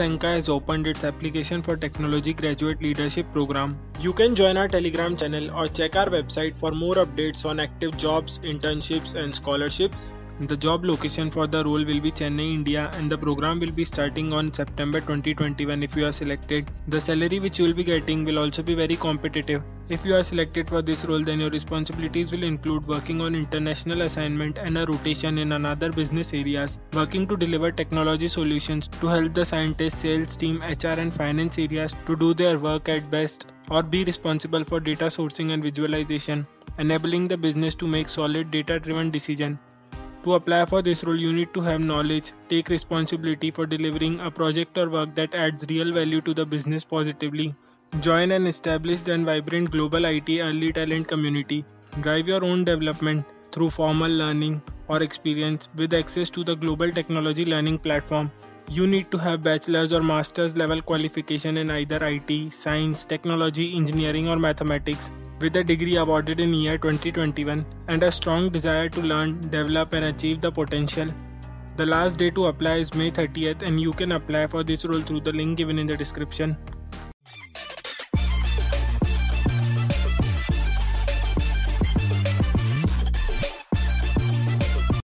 AstraZeneca has opened its application for technology graduate leadership program. You can join our Telegram channel or check our website for more updates on active jobs, internships, and scholarships. The job location for the role will be Chennai, India, and the program will be starting on September 2021 if you are selected. The salary which you will be getting will also be very competitive. If you are selected for this role, then your responsibilities will include working on international assignment and a rotation in another business areas, working to deliver technology solutions to help the scientists, sales team, HR, and finance areas to do their work at best, or be responsible for data sourcing and visualization, enabling the business to make solid data driven decisions to apply for this role, you need to have knowledge, take responsibility for delivering a project or work that adds real value to the business positively. Join an established and vibrant global IT early talent community. Drive your own development through formal learning or experience with access to the global technology learning platform. You need to have bachelor's or master's level qualification in either IT, science, technology, engineering, or mathematics with a degree awarded in year 2021 and a strong desire to learn, develop and achieve the potential. The last day to apply is May 30th and you can apply for this role through the link given in the description.